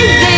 Baby